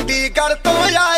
indicar todo ya.